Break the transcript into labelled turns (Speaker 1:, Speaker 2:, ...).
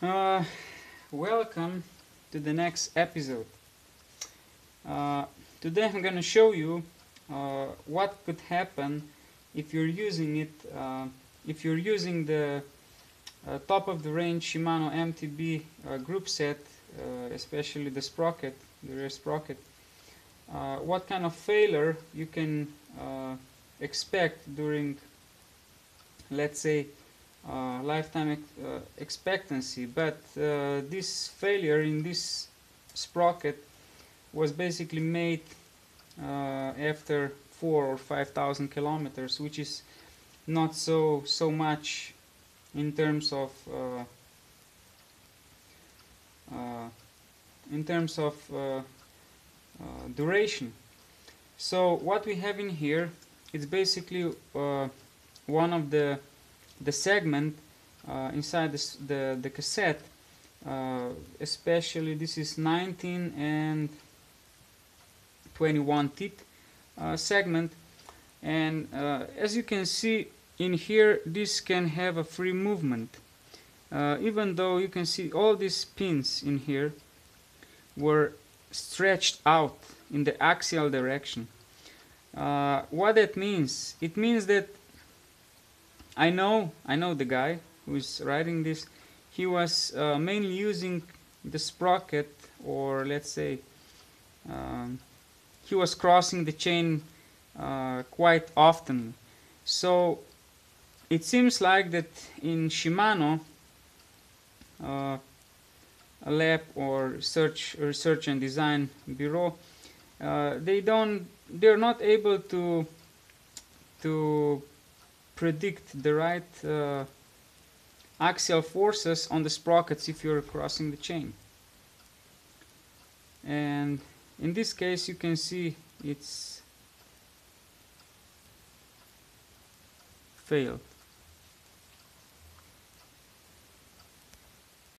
Speaker 1: Uh, welcome to the next episode. Uh, today I'm going to show you uh, what could happen if you're using it, uh, if you're using the uh, top of the range Shimano MTB uh, group set, especially the sprocket, the rear sprocket, what kind of failure you can expect during, let's say, lifetime ex uh, expectancy but uh, this failure in this sprocket was basically made uh, after four or five thousand kilometers which is not so so much in terms of uh, uh, in terms of duration. So what we have in here, it's basically one of the the segment uh, inside this, the, the cassette uh, especially this is 19 and 21 teeth uh, segment. And uh, as you can see in here this can have a free movement. Uh, even though you can see all these pins in here were stretched out in the axial direction. Uh, what that means? It means that I know, I know the guy who's writing this. He was uh, mainly using the sprocket, or let's say, um, he was crossing the chain uh, quite often. So it seems like that in Shimano, uh, a lab or research research and design bureau, uh, they don't, they're not able to to predict the right uh, axial forces on the sprockets if you're crossing the chain. And in this case you can see it's failed.